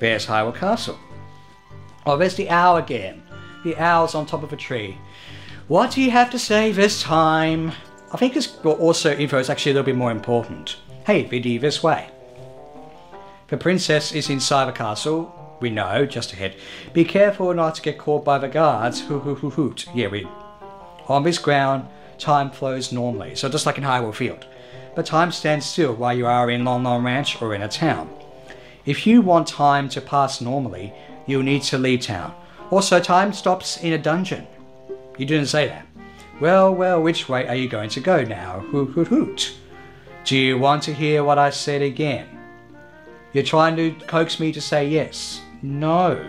There's Hyrule Castle. Oh, there's the owl again. The owl's on top of a tree. What do you have to say this time? I think this also info is actually a little bit more important. Hey, Viddy, this way. The princess is inside the castle. We know, just ahead. Be careful not to get caught by the guards. Hoo hoo hoo hoot. Yeah, we. On this ground, time flows normally, so just like in Hyrule Field. But time stands still while you are in Lon Lon Ranch or in a town. If you want time to pass normally, you'll need to leave town. Also, time stops in a dungeon. You didn't say that. Well, well, which way are you going to go now? Hoot hoot hoot. Do you want to hear what I said again? You're trying to coax me to say yes. No.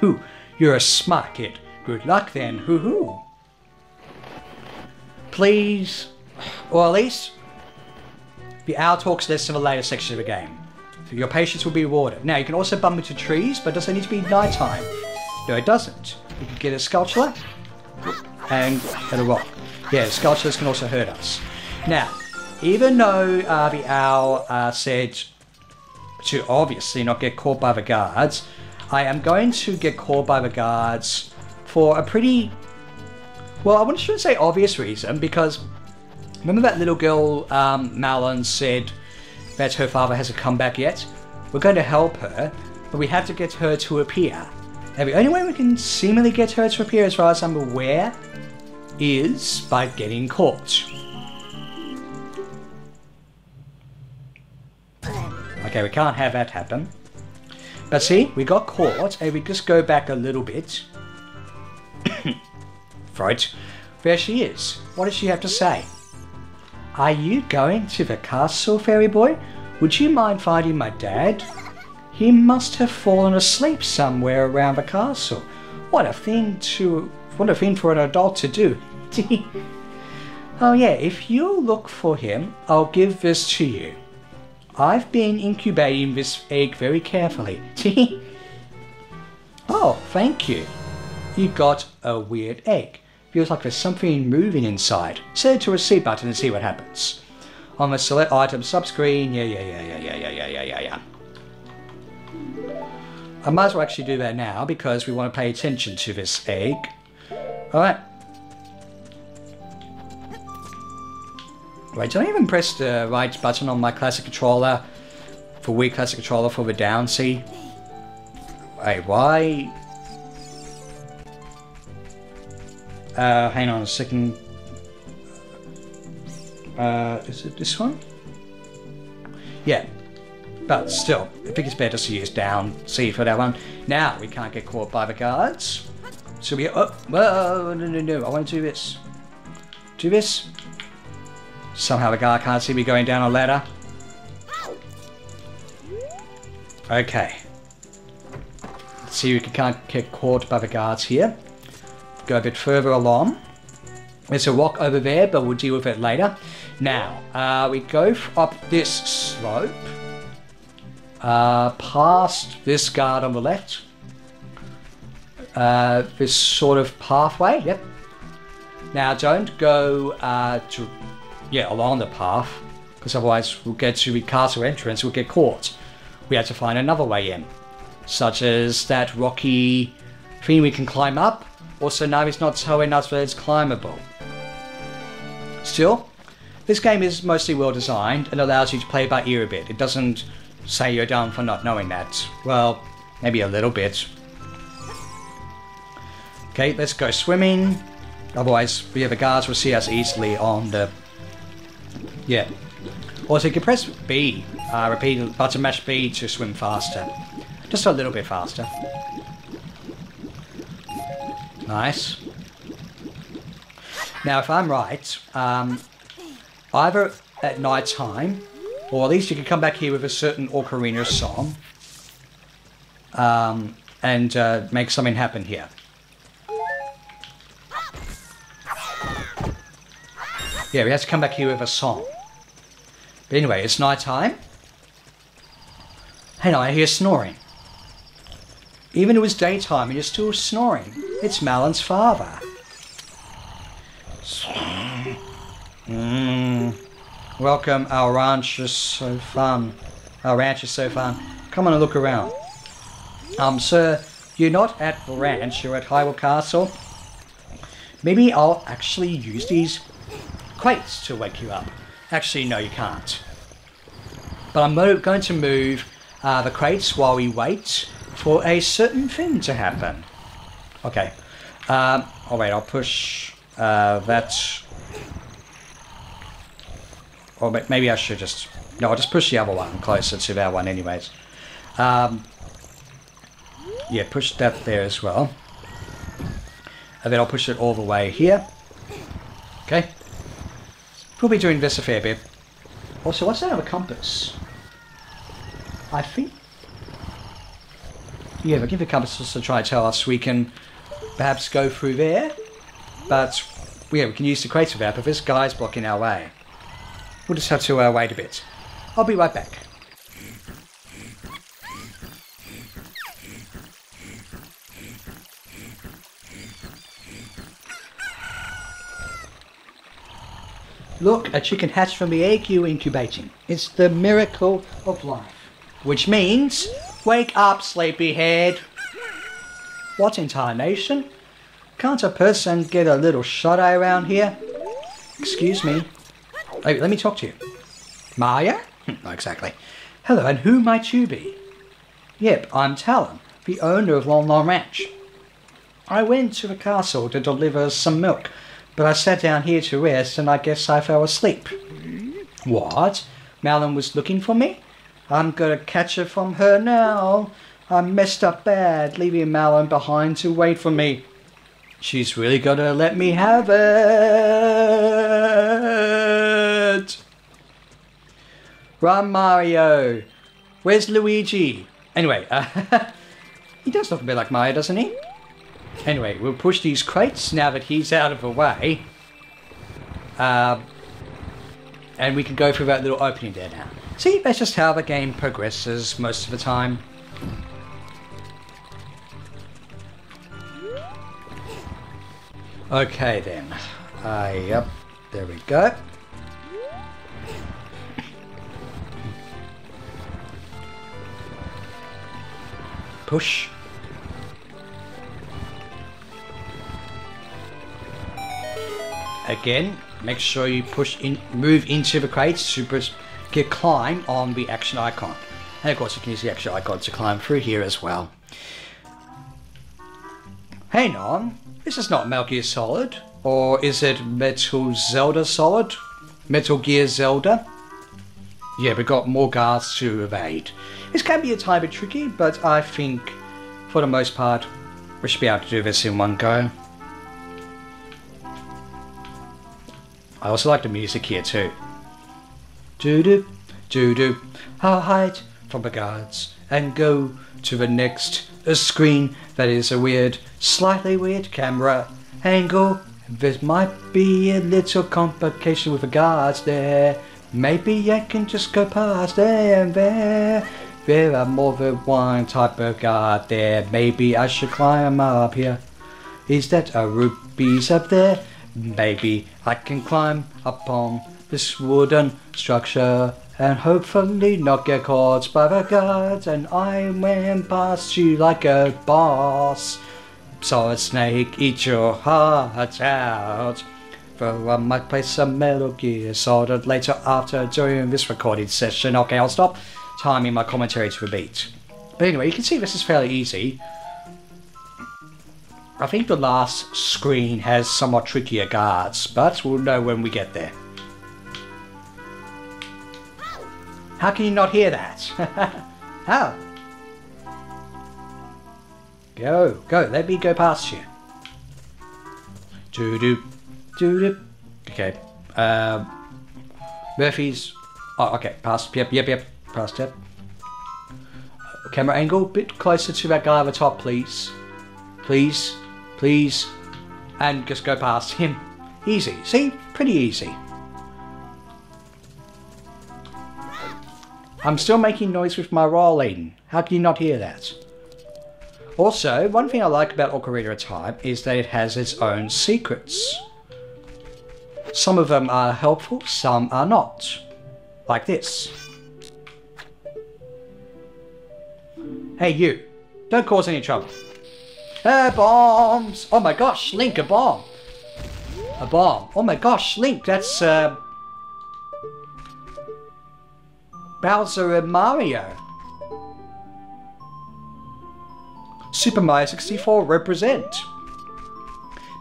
Who? You're a smart kid. Good luck then. Hoo hoo. Please, or at least, the owl talks less in the later section of the game. Your patience will be rewarded. Now, you can also bump into trees, but does it need to be nighttime? No, it doesn't. You can get a Skulltula and hit a rock. Yeah, Skulltulas can also hurt us. Now, even though uh, the owl uh, said to obviously not get caught by the guards, I am going to get caught by the guards for a pretty, well, I shouldn't say obvious reason because remember that little girl um, Malon said that her father hasn't come back yet? We're going to help her, but we have to get her to appear. And the only way we can seemingly get her to appear, as far as I'm aware, is by getting caught. Okay, we can't have that happen. But see, we got caught, and we just go back a little bit. right, there she is. What does she have to say? Are you going to the castle, fairy boy? Would you mind finding my dad? He must have fallen asleep somewhere around the castle. What a thing to what a thing for an adult to do. oh yeah, if you look for him, I'll give this to you. I've been incubating this egg very carefully. oh, thank you. You got a weird egg. Feels like there's something moving inside. Set it to a C button and see what happens. On the select item subscreen, yeah, yeah, yeah, yeah, yeah, yeah, yeah, yeah, yeah. I might as well actually do that now because we want to pay attention to this egg. Alright. Wait, did I even press the right button on my classic controller for Wii Classic Controller for the down C? Wait, why? Uh, hang on a second. Uh, is it this one? Yeah. But still, I think it's better to use down C for that one. Now, we can't get caught by the guards. So we, oh, whoa, no, no, no, I want to do this. Do this. Somehow the guard can't see me going down a ladder. Okay. Let's see if we can't get caught by the guards here. Go a bit further along. There's a rock over there, but we'll deal with it later. Now, uh, we go up this slope. Uh, past this guard on the left. Uh, this sort of pathway, yep. Now don't go uh, to yeah, along the path, because otherwise we'll get to the castle entrance, we'll get caught. We have to find another way in, such as that rocky thing we can climb up. Also, now not telling us that it's climbable. Still, this game is mostly well designed and allows you to play by ear a bit. It doesn't say you're dumb for not knowing that. Well, maybe a little bit. Okay, let's go swimming. Otherwise, yeah, the guards will see us easily on the yeah. Also, you can press B, uh, repeat button mash B to swim faster. Just a little bit faster. Nice. Now, if I'm right, um, either at night time, or at least you can come back here with a certain Ocarina song, um, and uh, make something happen here. Yeah, we have to come back here with a song. But anyway, it's night time. Hang on, I hear snoring. Even it was daytime and you're still snoring. It's Malon's father. Mm. Welcome, our ranch is so fun. Our ranch is so fun. Come on and look around. Um, sir, you're not at the ranch, you're at Hyrule Castle. Maybe I'll actually use these crates to wake you up. Actually, no, you can't. But I'm going to move uh, the crates while we wait for a certain thing to happen. Okay. Um, oh wait, I'll push uh, that. Or ma- maybe I should just. No, I'll just push the other one closer to that one, anyways. Um, yeah, push that there as well. And then I'll push it all the way here. Okay. We'll be doing this a fair bit. Also, what's that other compass? I think. Yeah, but give the compass just to try tell us we can perhaps go through there. But yeah, we can use the for that, but this guy's blocking our way. We'll just have to uh, wait a bit. I'll be right back. Look, a chicken hatched from the egg you incubating. It's the miracle of life. Which means, wake up, sleepyhead. What in tarnation? Can't a person get a little shut eye around here? Excuse me. Let me talk to you. Maya? Not exactly. Hello, and who might you be? Yep, I'm Talon, the owner of Lon Lon Ranch. I went to the castle to deliver some milk, but I sat down here to rest and I guess I fell asleep. What? Malon was looking for me? I'm gonna catch her from her now. I messed up bad, leaving Malon behind to wait for me. She's really gonna let me have it. Run, Mario. Where's Luigi? Anyway, uh, he does look a bit like Mario, doesn't he? Anyway, we'll push these crates now that he's out of the way. Um, and we can go through that little opening there now. See, that's just how the game progresses most of the time. Okay then. Uh, yep, there we go. Push. Again, make sure you push in, move into the crates to get climb on the action icon. And of course you can use the action icon to climb through here as well. Hang on, this is not Metal Gear Solid. Or is it Metal Zelda Solid? Metal Gear Zelda? Yeah, we've got more guards to evade. This can be a tiny bit tricky, but I think for the most part we should be able to do this in one go. I also like the music here too. Do do. I'll hide from the guards and go to the next a screen that is a weird, slightly weird camera angle. There might be a little complication with the guards there. Maybe I can just go past there and there. There are more than one type of guard there. Maybe I should climb up here. Is that a rubies up there? Maybe I can climb up on this wooden structure and hopefully not get caught by the guards. And I went past you like a boss. Solid Snake, eat your heart out. Though I might play some Metal Gear Solid later after doing this recording session. Okay, I'll stop timing my commentary to a beat. But anyway, you can see this is fairly easy. I think the last screen has somewhat trickier guards, but we'll know when we get there. How can you not hear that? How? Go, go, let me go past you. Doo doo, doo doo. Okay. Um, Murphy's. Oh, okay, past. Yep, yep, yep. Past it. Camera angle, bit closer to that guy at the top, please. Please, please. And just go past him. Easy. See? Pretty easy. I'm still making noise with my rolling. How can you not hear that? Also, one thing I like about Ocarina of Time is that it has its own secrets. Some of them are helpful, some are not. Like this. Hey you, Don't cause any trouble. Uh, bombs! Oh my gosh, Link, a bomb! A bomb. Oh my gosh, Link, that's, uh... Bowser and Mario. Super Mario 64 represent.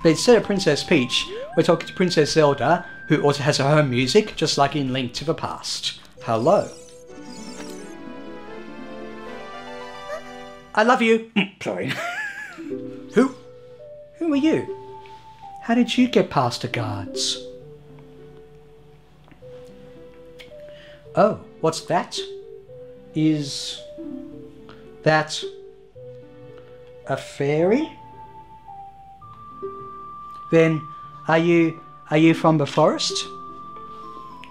But instead of Princess Peach, we're talking to Princess Zelda, who also has her own music, just like in Link to the Past. Hello. I love you. Mm, sorry. who? Who are you? How did you get past the guards? Oh, what's that? Is that a fairy? Then are you are you from the forest?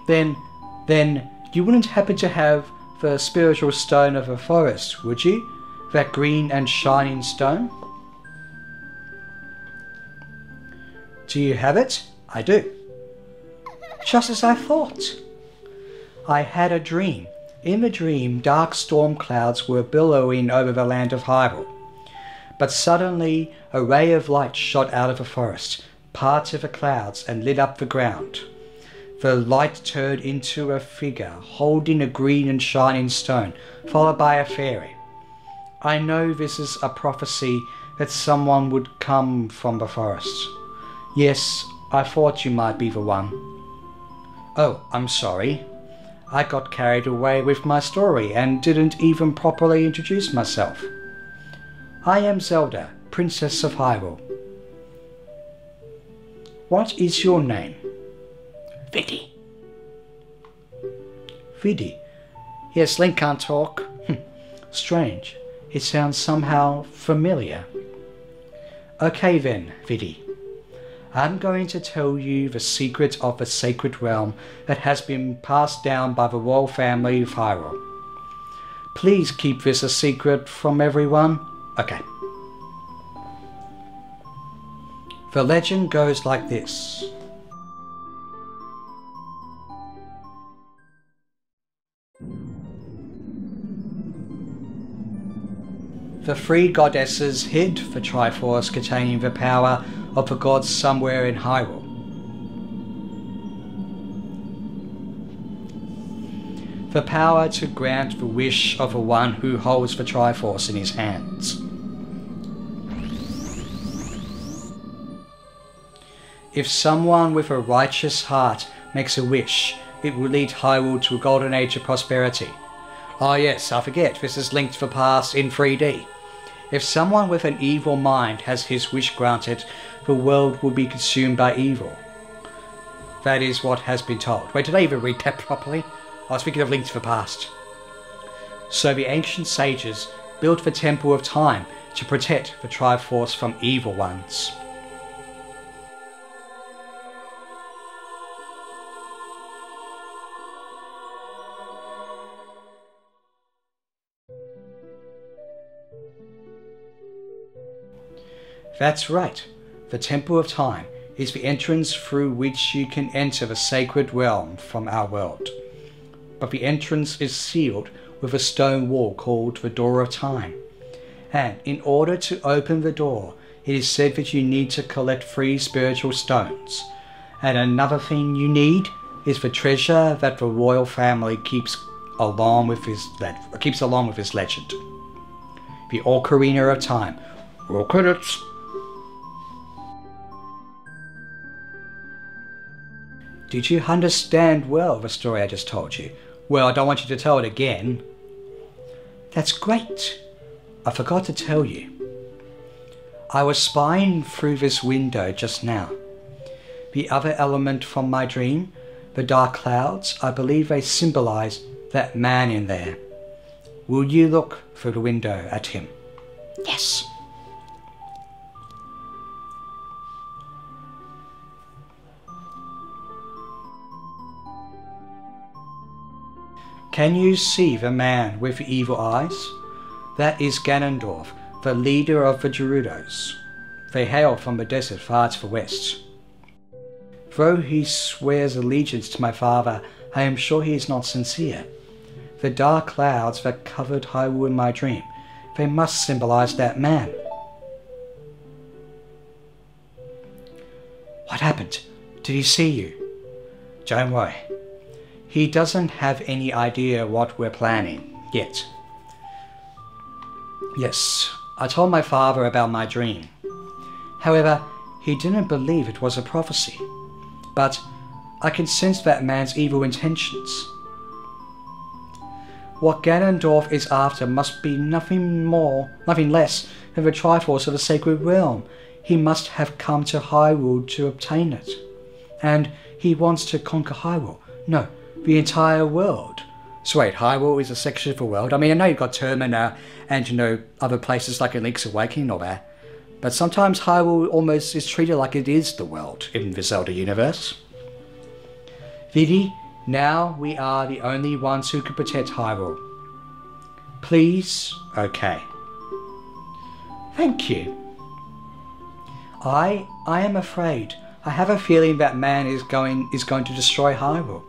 Then then you wouldn't happen to have the spiritual stone of the forest, would you? That green and shining stone? Do you have it? I do. Just as I thought. I had a dream. In the dream, dark storm clouds were billowing over the land of Hyrule. But suddenly, a ray of light shot out of the forest, parted the clouds, and lit up the ground. The light turned into a figure holding a green and shining stone, followed by a fairy. I know this is a prophecy that someone would come from the forest. Yes, I thought you might be the one. Oh, I'm sorry. I got carried away with my story and didn't even properly introduce myself. I am Zelda, Princess of Hyrule. What is your name? Viddy. Viddy. Yes, Link can't talk. Hm, strange. It sounds somehow familiar. Okay then, Viddy. I'm going to tell you the secret of the sacred realm that has been passed down by the royal family of Hyrule. Please keep this a secret from everyone. Okay. The legend goes like this. The three goddesses hid the Triforce containing the power of a god somewhere in Hyrule. The power to grant the wish of the one who holds the Triforce in his hands. If someone with a righteous heart makes a wish, it will lead Hyrule to a golden age of prosperity. Ah yes, I forget, this is Link to the Past in 3D. If someone with an evil mind has his wish granted, the world will be consumed by evil. That is what has been told. Wait, did I even read that properly? I was speaking of Links to the Past. So the ancient sages built the Temple of Time to protect the Triforce from evil ones. That's right. The Temple of Time is the entrance through which you can enter the sacred realm from our world. But the entrance is sealed with a stone wall called the Door of Time. And in order to open the door, it is said that you need to collect three spiritual stones. And another thing you need is the treasure that the royal family keeps along with his keeps along with his legend. The Ocarina of Time. Roll credits. Did you understand well the story I just told you? Well, I don't want you to tell it again. That's great. I forgot to tell you. I was spying through this window just now. The other element from my dream, the dark clouds, I believe they symbolize that man in there. Will you look through the window at him? Yes. Can you see the man with evil eyes? That is Ganondorf, the leader of the Gerudos. They hail from the desert far to the west. Though he swears allegiance to my father, I am sure he is not sincere. The dark clouds that covered Hyrule in my dream, They must symbolize that man. What happened? Did he see you? Don't worry. He doesn't have any idea what we're planning yet. Yes, I told my father about my dream. However, he didn't believe it was a prophecy. But I can sense that man's evil intentions. What Ganondorf is after must be nothing more, nothing less than the Triforce of the Sacred Realm. He must have come to Hyrule to obtain it. And he wants to conquer Hyrule. No, the entire world. So wait, Hyrule is a section of the world? I mean, I know you've got Termina and, you know, other places like in Link's Awakening or that. But sometimes Hyrule almost is treated like it is the world in the Zelda universe. Viddy, now we are the only ones who can protect Hyrule. Please? Okay. Thank you. I I am afraid. I have a feeling that man is going is going to destroy Hyrule.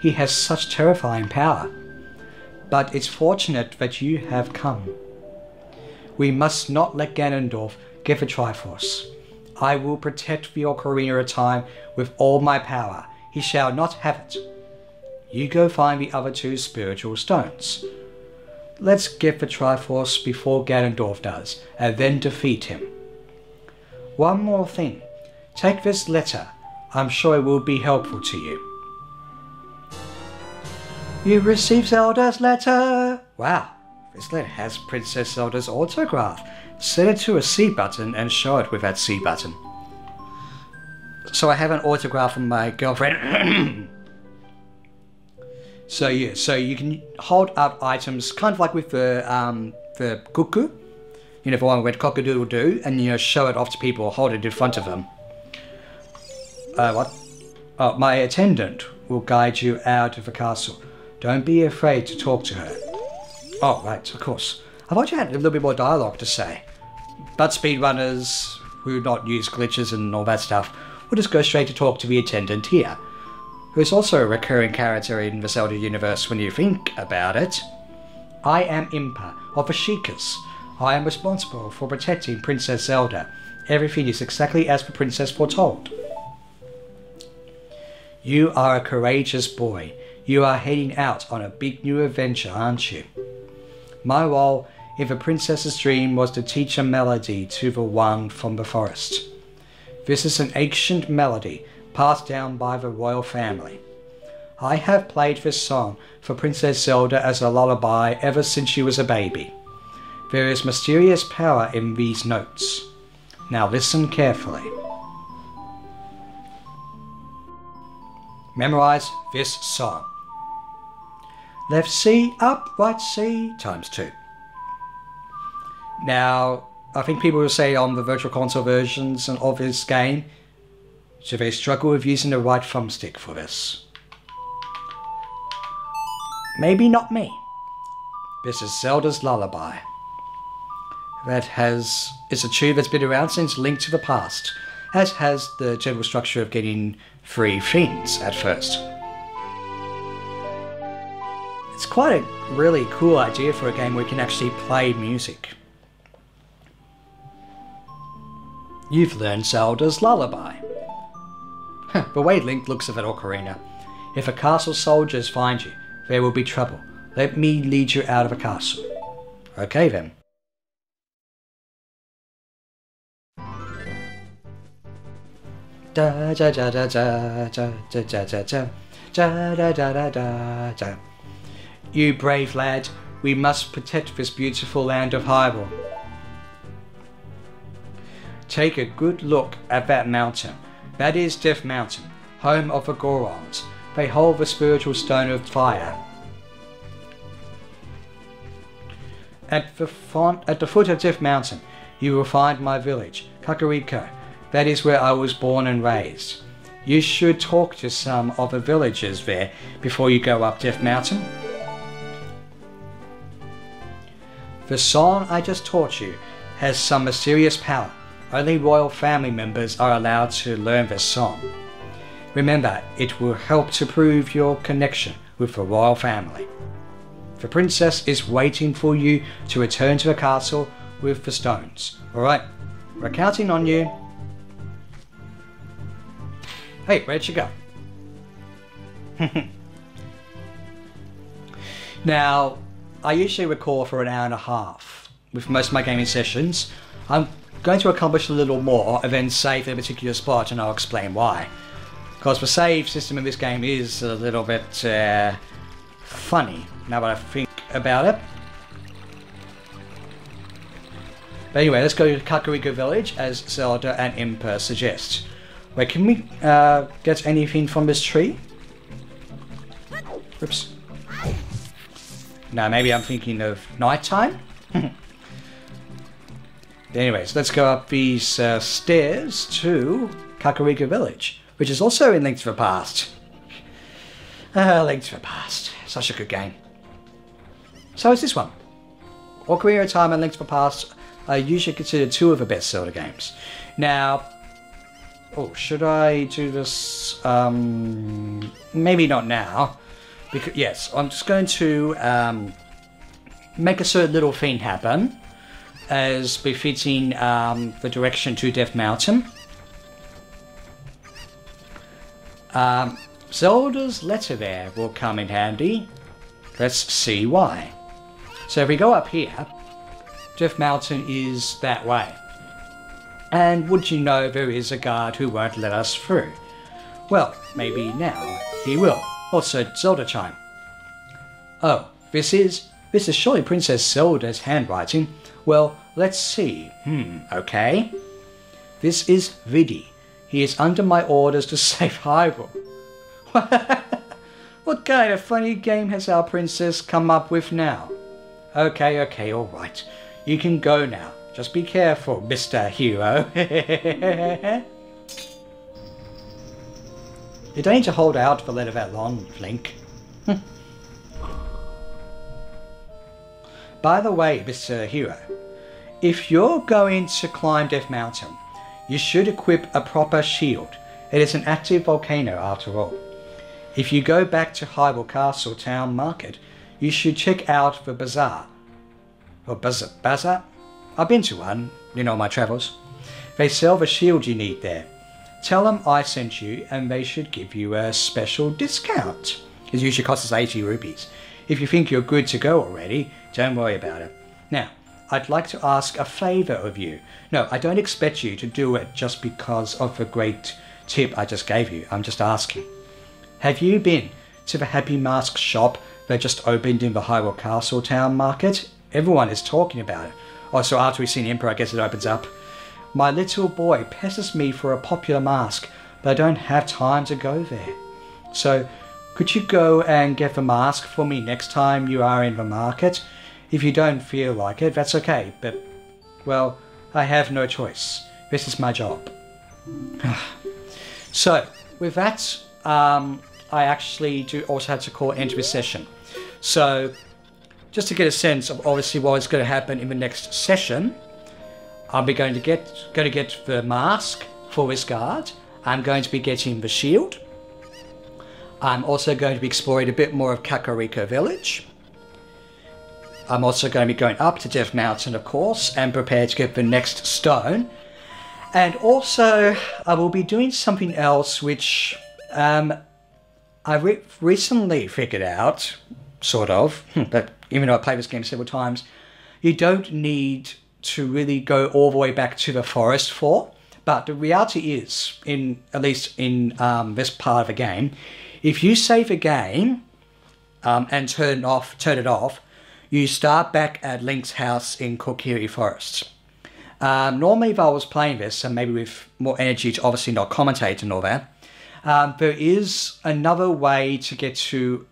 He has such terrifying power. But it's fortunate that you have come. We must not let Ganondorf get the Triforce. I will protect the Ocarina of Time with all my power. He shall not have it. You go find the other two spiritual stones. Let's get the Triforce before Ganondorf does, and then defeat him. One more thing. Take this letter. I'm sure it will be helpful to you. You received Zelda's letter! Wow, this letter has Princess Zelda's autograph. Set it to a C button and show it with that C button. So I have an autograph from my girlfriend. so yeah, so you can hold up items kind of like with the um, the cuckoo. You know, the one where cockadoodle do, and you know, show it off to people, hold it in front of them. Uh, what? Oh, my attendant will guide you out of the castle. Don't be afraid to talk to her. Oh, right, of course. I thought you had a little bit more dialogue to say. But speedrunners who not use glitches and all that stuff will just go straight to talk to the attendant here, who is also a recurring character in the Zelda universe when you think about it. I am Impa of the Sheikahs. I am responsible for protecting Princess Zelda. Everything is exactly as the princess foretold. You are a courageous boy. You are heading out on a big new adventure, aren't you? My role if a princess's dream was to teach a melody to the one from the forest. This is an ancient melody passed down by the royal family. I have played this song for Princess Zelda as a lullaby ever since she was a baby. There is mysterious power in these notes. Now listen carefully. Memorize this song. Left C, up, right C, times two. Now, I think people will say on the Virtual Console versions of this game, so they struggle with using the right thumbstick for this. Maybe not me. This is Zelda's Lullaby. That has it's a tune that's been around since Link to the Past, as has the general structure of getting three fiends at first. It's quite a really cool idea for a game where you can actually play music. You've learned Zelda's Lullaby. the way Link looks at that ocarina. If a castle soldiers find you, there will be trouble. Let me lead you out of the castle. Okay then. Da da da da da da da da da da da da da da You brave lad, we must protect this beautiful land of Hyrule. Take a good look at that mountain. That is Death Mountain, home of the Gorons. They hold the spiritual stone of fire. At the, font, at the foot of Death Mountain, you will find my village, Kakariko. That is where I was born and raised. You should talk to some of the villagers there before you go up Death Mountain. The song I just taught you has some mysterious power. Only royal family members are allowed to learn this song. Remember, it will help to prove your connection with the royal family. The princess is waiting for you to return to the castle with the stones. Alright, we're counting on you. Hey, where'd you go? now, I usually record for an hour and a half with most of my gaming sessions. I'm going to accomplish a little more and then save a particular spot and I'll explain why. Because the save system in this game is a little bit uh, funny now that I think about it. But anyway, let's go to Kakariko Village as Zelda and Impa suggest. Wait, can we uh, get anything from this tree? Oops. No, maybe I'm thinking of nighttime? Anyways, let's go up these uh, stairs to Kakariko Village, which is also in Link to the Past. Uh, Link to the Past. Such a good game. So is this one. Ocarina of Time and Link to the Past are usually considered two of the best Zelda games. Now, oh, should I do this? Um, maybe not now. Because yes, I'm just going to um, make a certain little thing happen as befitting um, the direction to Death Mountain. Um, Zelda's letter there will come in handy. Let's see why. So if we go up here, Death Mountain is that way. And would you know there is a guard who won't let us through? Well, maybe now he will. Also, Zelda chime. Oh, this is this is surely Princess Zelda's handwriting. Well, let's see. Hmm, okay. This is Viddy. He is under my orders to save Hyrule. what kind of funny game has our princess come up with now? Okay, okay, alright. You can go now. Just be careful, Mr. Hero. you don't need to hold out for letter that long, Link. Hmm. By the way, Mr. Hero, if you're going to climb Death Mountain, you should equip a proper shield. It is an active volcano after all. If you go back to Hyrule Castle Town Market, you should check out the bazaar. Or bazaar? bazaar? I've been to one, you know, my travels. They sell the shield you need there. Tell them I sent you and they should give you a special discount. It usually costs us 80 rupees. If you think you're good to go already, don't worry about it. Now, I'd like to ask a favour of you. No, I don't expect you to do it just because of the great tip I just gave you. I'm just asking. Have you been to the Happy Mask shop that just opened in the Hyrule Castle Town Market? Everyone is talking about it. Oh, so after we've seen Impa, I guess it opens up. My little boy pesters me for a popular mask, but I don't have time to go there. So, could you go and get the mask for me next time you are in the market? If you don't feel like it, that's okay, but, well, I have no choice. This is my job. so, with that, um, I actually do also have to call into a session. So, just to get a sense of obviously what is going to happen in the next session, I'll be going to get going to get the mask for this guard. I'm going to be getting the shield. I'm also going to be exploring a bit more of Kakariko Village. I'm also going to be going up to Death Mountain, of course, and prepare to get the next stone. And also, I will be doing something else which um, I re- recently figured out, sort of, but even though I played this game several times, you don't need to really go all the way back to the forest for. But the reality is, in at least in um, this part of the game, if you save a game um, and turn off, turn it off, you start back at Link's house in Kokiri Forest. Um, normally, if I was playing this, and maybe with more energy to obviously not commentate and all that, um, there is another way to get to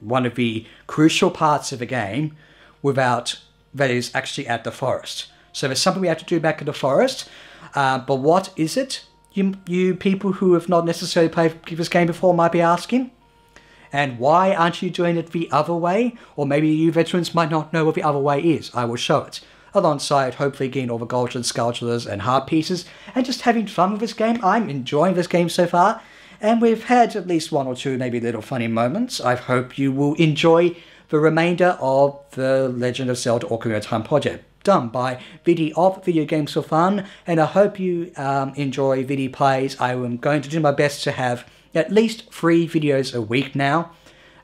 one of the crucial parts of the game without that is actually at the forest. So there's something we have to do back in the forest, uh, but what is it? You, you people who have not necessarily played this game before might be asking. And why aren't you doing it the other way? Or maybe you veterans might not know what the other way is. I will show it. Alongside hopefully getting all the goblins, sculptures, and heart pieces, and just having fun with this game. I'm enjoying this game so far, and we've had at least one or two maybe little funny moments. I hope you will enjoy the remainder of the Legend of Zelda Ocarina of Time project done by Viddy of ViddyOGamesForFun, and I hope you um, enjoy Viddy Plays. I am going to do my best to have at least three videos a week now.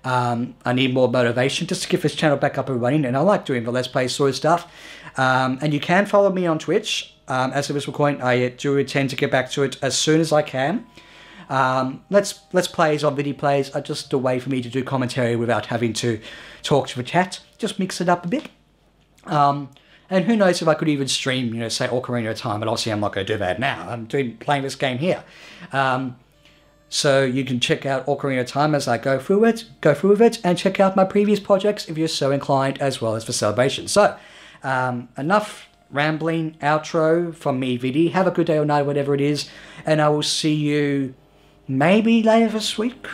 Um, I need more motivation just to get this channel back up and running, and I like doing the Let's Play sort of stuff. Um, and you can follow me on Twitch. Um, as of this recording, I do intend to get back to it as soon as I can. Um, let's let's plays on Viddy Plays are just a way for me to do commentary without having to talk to the chat. Just mix it up a bit. Um, and who knows if I could even stream, you know, say Ocarina of Time, but obviously I'm not going to do that now. I'm doing playing this game here. Um, so you can check out Ocarina of Time as I go through it, go through with it, and check out my previous projects if you're so inclined, as well as for celebration. So, um, enough rambling outro from me, Viddy. Have a good day or night, whatever it is, and I will see you maybe later this week,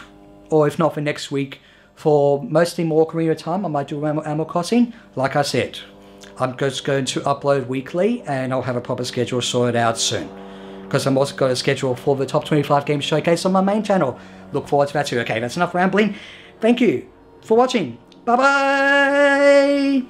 or if not for next week, for mostly more Ocarina Time. I might do Animal Crossing. Like I said, I'm just going to upload weekly, and I'll have a proper schedule sorted out soon because I'm also got a schedule for the top 25 games showcase on my main channel. Look forward to that too. Okay, that's enough rambling. Thank you for watching. Bye bye!